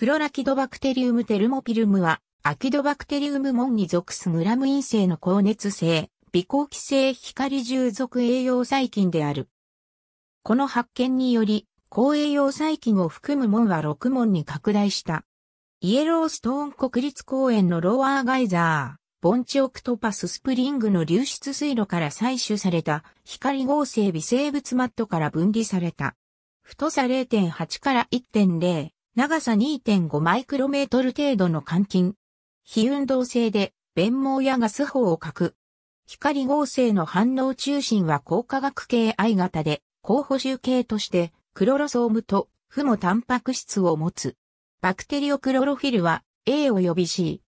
クロラキドバクテリウムテルモピルムは、アキドバクテリウム門に属すグラム陰性の高熱性、微好気性光従属栄養細菌である。この発見により、光栄養細菌を含む門は6門に拡大した。イエローストーン国立公園のロワーガイザー盆地、オクトパススプリングの流出水路から採取された光合成微生物マットから分離された。太さ0.8から1.0、長さ2.5マイクロメートル程度の換金。非運動性で、弁毛やガス砲を書く。光合成の反応中心は高化学系 I 型で、高補充系として、クロロソームと負もタンパク質を持つ。バクテリオクロロフィルは A 及び C。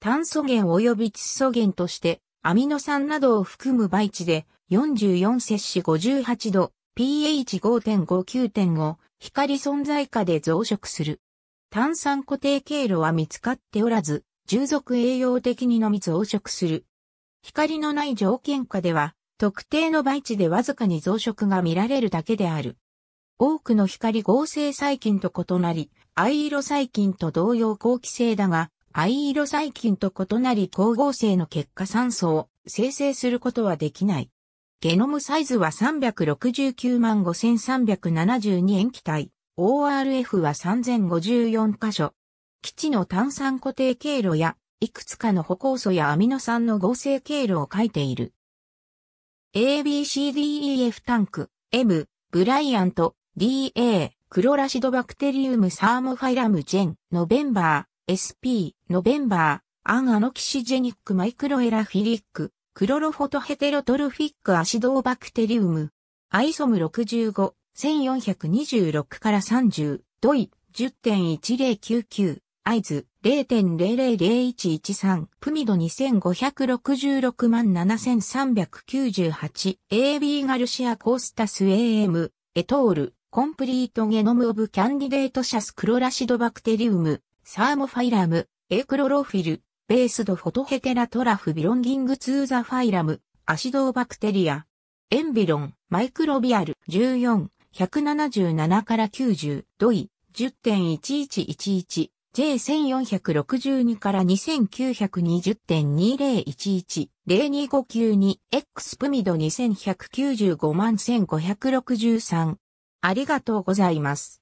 炭素源及び窒素源として、アミノ酸などを含む培地で44摂氏58度、pH5.59.5、光存在下で増殖する。炭酸固定経路は見つかっておらず、従属栄養的にのみ増殖する。光のない条件下では、特定の培地でわずかに増殖が見られるだけである。多くの光合成細菌と異なり、藍色細菌と同様好気性だが、藍色細菌と異なり光合成の結果酸素を生成することはできない。ゲノムサイズは369万5372塩基体、ORF は3054箇所。基地の炭酸固定経路や、いくつかの歩行素やアミノ酸の合成経路を書いている。ABCDEF タンク、M、ブライアント、DA、クロラシドバクテリウム。サーモファイラムジェン、ノベンバー、SP、ノベンバー、アンアノキシジェニック。マイクロエラフィリック、クロロフォトヘテロトルフィックアシドーバクテリウム、IJSEM 65、1426から30、 doi、10.1099、 ijs、0.000113、 PMID 25667398、AB Garcia Costas AM、et al.、Complete genome of Candidatus Chloracidobacterium thermophilum、a chlorophyll-based photoheterotroph belonging to the phylum、アシドバクテリア、エンビロン、マイクロビアル、14、177から90、ドイ、10.1111、J1462 から2920.2011、02592、X プミド2195万1563。ありがとうございます。